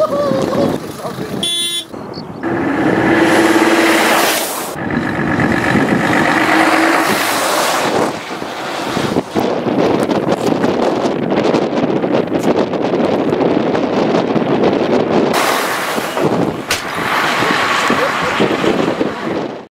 Oh,